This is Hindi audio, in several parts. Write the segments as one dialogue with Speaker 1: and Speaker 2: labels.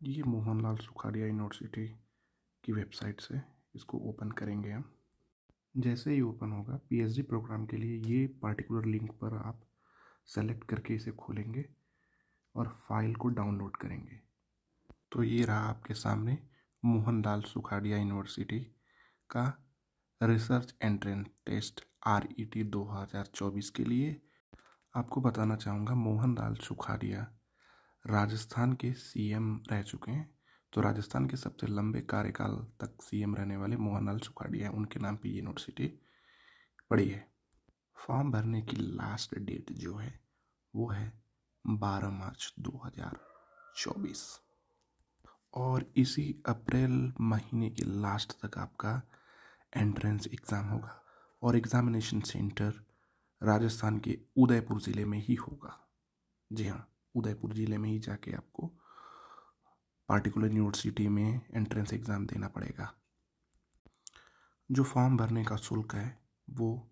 Speaker 1: ये मोहनलाल सुखाड़िया यूनिवर्सिटी की वेबसाइट से इसको ओपन करेंगे हम। जैसे ही ओपन होगा, पीएचडी प्रोग्राम के लिए ये पार्टिकुलर लिंक पर आप सेलेक्ट करके इसे खोलेंगे और फ़ाइल को डाउनलोड करेंगे। तो ये रहा आपके सामने मोहनलाल सुखाड़िया यूनिवर्सिटी का research entrance test R E T दो हज़ार चौबीस के लिए। आपको बताना चाहूँगा, मोहनलाल सुखाड़िया राजस्थान के सीएम रह चुके हैं। तो राजस्थान के सबसे लंबे कार्यकाल तक सीएम रहने वाले मोहनलाल सुखाड़िया उनके नाम पे ये यूनिवर्सिटी पड़ी है। फॉर्म भरने की लास्ट डेट जो है, वो है बारह मार्च दो हज़ार चौबीस। और इसी अप्रैल महीने के लास्ट तक आपका एंट्रेंस एग्ज़ाम होगा और एग्ज़ामिनेशन सेंटर राजस्थान के उदयपुर ज़िले में ही होगा। जी हाँ उदयपुर ज़िले में ही जाके आपको पार्टिकुलर यूनिवर्सिटी में एंट्रेंस एग्ज़ाम देना पड़ेगा। जो फॉर्म भरने का शुल्क है, वो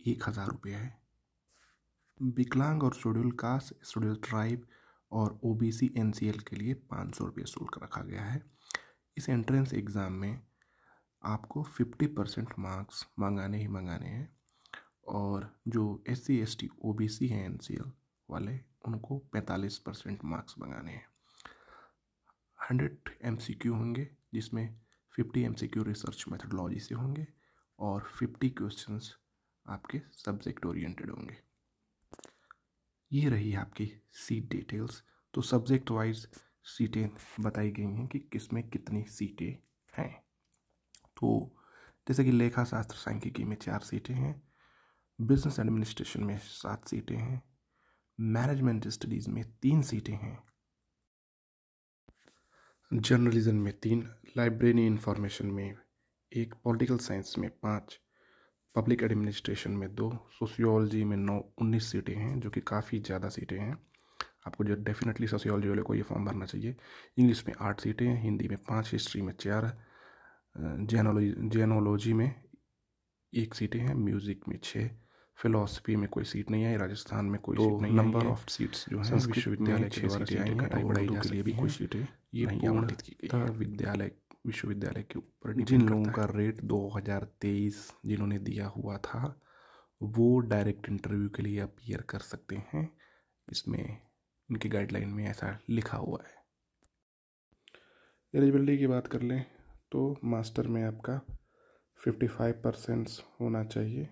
Speaker 1: एक हज़ार रुपये है। विकलांग और शेड्यूल कास्ट शेड्यूल ट्राइब और O B C N C L के लिए पाँच सौ रुपये शुल्क रखा गया है। इस एंट्रेंस एग्ज़ाम में आपको फिफ्टी परसेंट मार्क्स मंगाने ही मंगाने हैं और जो S C S T O B C हैं एन सी एल वाले उनको पैंतालीस परसेंट मार्क्स मंगाने हैं। हंड्रेड एम सी क्यू होंगे, जिसमें fifty M C Q research methodology से होंगे और फिफ्टी क्वेश्चंस आपके सब्जेक्ट ओरिएंटेड होंगे। ये रही आपकी सीट डिटेल्स तो सब्जेक्ट वाइज सीटें बताई गई हैं कि किसमें कितनी सीटें हैं। तो जैसे कि लेखा शास्त्र सांख्यिकी में चार सीटें हैं बिज़नेस एडमिनिस्ट्रेशन में सात सीटें हैं मैनेजमेंट स्टडीज़ में तीन सीटें हैं। जर्नलिज्म में तीन, लाइब्रेरी इंफॉर्मेशन में एक, पॉलिटिकल साइंस में पाँच, पब्लिक एडमिनिस्ट्रेशन में दो, सोशियोलॉजी में नौ, उन्नीस सीटें हैं, जो कि काफ़ी ज़्यादा सीटें हैं। आपको जो डेफिनेटली सोशियोलॉजी वाले को ये फॉर्म भरना चाहिए, इंग्लिश में आठ सीटें हैं, हिंदी में पाँच, हिस्ट्री में चार जैनोलॉजी जैनोलॉजी में एक सीटें हैं, म्यूज़िक में छः फिलोसफी में कोई सीट नहीं आई राजस्थान में कोई तो सीट नहीं नंबर ऑफ़ सीट्स जो है विश्वविद्यालय के द्वारा सीटें आई हैं के लिए भी कोई सीटें ये नहीं आवंटित की गई विद्यालय विश्वविद्यालय के ऊपर जिन लोगों का रेट 2023 जिन्होंने दिया हुआ था वो डायरेक्ट इंटरव्यू के लिए अपीयर कर सकते हैं। इसमें इनकी गाइडलाइन में ऐसा लिखा हुआ है। एलिजिबिलिटी की बात कर लें तो मास्टर में आपका 55 परसेंट्स होना चाहिए।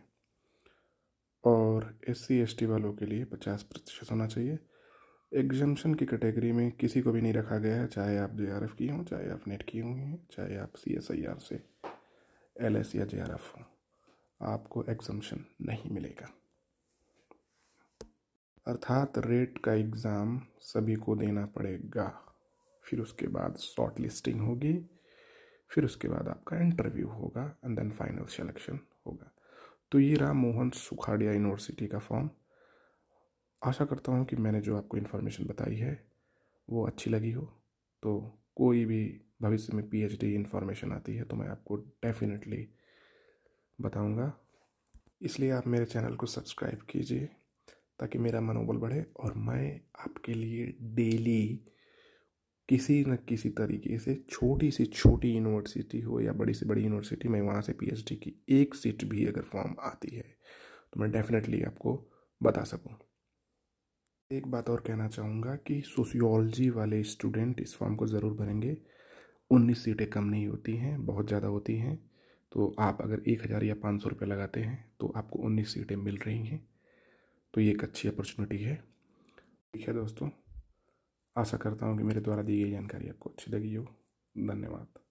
Speaker 1: और एस सी एस टी वालों के लिए पचास प्रतिशत होना चाहिए। एग्जामेशन की कैटेगरी में किसी को भी नहीं रखा गया है, चाहे आप जे आर एफ़ की हों, चाहे आप नेट की हुई हैं चाहे आप सी एस आई आर से एल एस या जे आर एफ़ हों, आपको एग्जामेशन नहीं मिलेगा। अर्थात रेट का एग्ज़ाम सभी को देना पड़ेगा। फिर उसके बाद शॉर्ट लिस्टिंग होगी, फिर उसके बाद आपका इंटरव्यू होगा एंड देन फाइनल सिलेक्शन होगा। तो ये रहा मोहन सुखाड़िया यूनिवर्सिटी का फॉर्म। आशा करता हूँ कि मैंने जो आपको इन्फॉर्मेशन बताई है, वो अच्छी लगी हो। तो कोई भी भविष्य में पीएचडी इन्फॉर्मेशन आती है तो मैं आपको डेफिनेटली बताऊँगा। इसलिए आप मेरे चैनल को सब्सक्राइब कीजिए, ताकि मेरा मनोबल बढ़े और मैं आपके लिए डेली किसी न किसी तरीके से छोटी सी छोटी यूनिवर्सिटी हो या बड़ी से बड़ी यूनिवर्सिटी में वहाँ से पीएचडी की एक सीट भी अगर फॉर्म आती है तो मैं डेफिनेटली आपको बता सकूँ। एक बात और कहना चाहूँगा कि सोशियोलॉजी वाले स्टूडेंट इस फॉर्म को ज़रूर भरेंगे। उन्नीस सीटें कम नहीं होती हैं, बहुत ज़्यादा होती हैं। तो आप अगर एक हज़ार या पाँच सौ रुपये लगाते हैं तो आपको उन्नीस सीटें मिल रही हैं। तो ये एक अच्छी अपॉर्चुनिटी है। ठीक है दोस्तों आशा करता हूँ कि मेरे द्वारा दी गई जानकारी आपको अच्छी लगी हो। धन्यवाद।